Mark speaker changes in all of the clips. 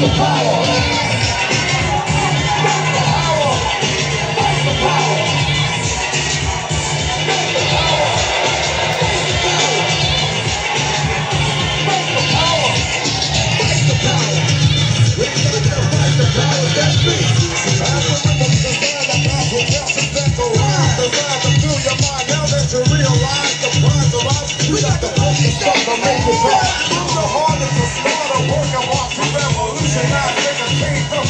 Speaker 1: the power. Fight the power. Fight the power. Fight the power. Fight the power. Fight the power. We're fight the power. That's the rhythm design. I'm. The you the the the heart.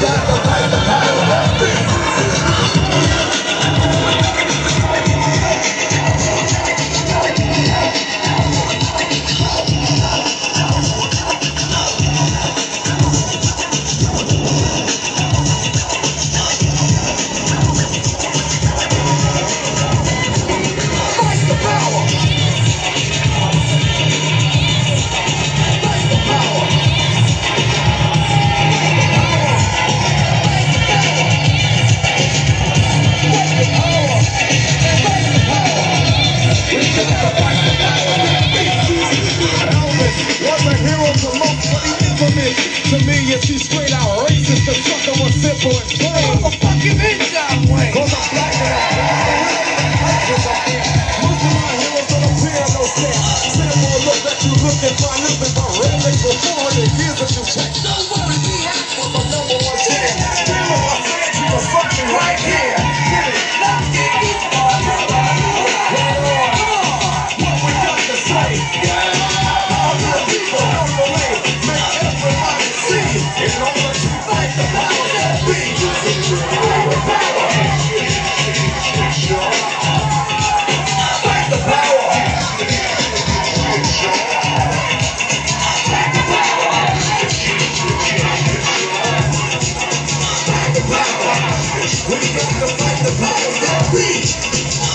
Speaker 1: that. bitch, straight out racist. The fucker was simple and plain. What the
Speaker 2: fuck is this? We
Speaker 1: got to fight the power of that beat.